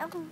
嗯